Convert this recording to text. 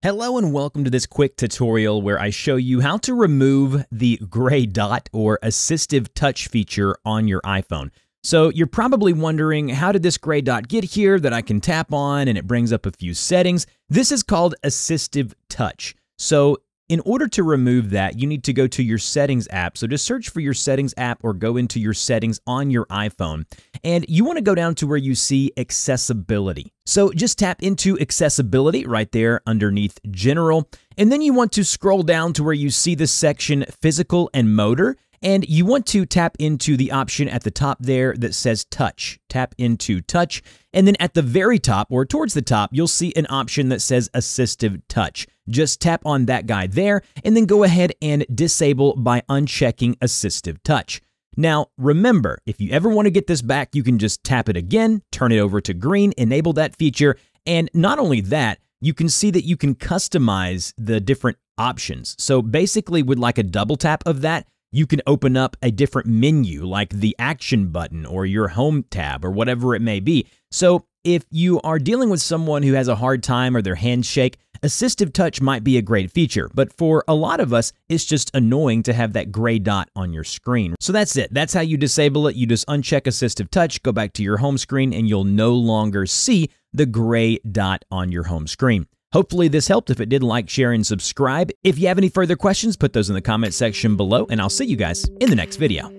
Hello and welcome to this quick tutorial where I show you how to remove the gray dot or assistive touch feature on your iPhone. So you're probably wondering, how did this gray dot get here that I can tap on and it brings up a few settings? This is called assistive touch. So in order to remove that, you need to go to your settings app. So just search for your settings app or go into your settings on your iPhone. And you want to go down to where you see accessibility. So just tap into accessibility right there underneath general. And then you want to scroll down to where you see the section physical and motor. And you want to tap into the option at the top there that says touch. Tap into touch. And then at the very top or towards the top, you'll see an option that says assistive touch. Just tap on that guy there and then go ahead and disable by unchecking assistive touch. Now, remember, if you ever want to get this back, you can just tap it again, turn it over to green, enable that feature, and not only that, you can see that you can customize the different options. So basically, with like a double tap of that, you can open up a different menu like the action button or your home tab or whatever it may be. So if you are dealing with someone who has a hard time or their hands shake, assistive touch might be a great feature, but for a lot of us, it's just annoying to have that gray dot on your screen. So that's it. That's how you disable it. You just uncheck assistive touch, go back to your home screen, and you'll no longer see the gray dot on your home screen. Hopefully this helped. If it did, like, share, and subscribe. If you have any further questions, put those in the comment section below, and I'll see you guys in the next video.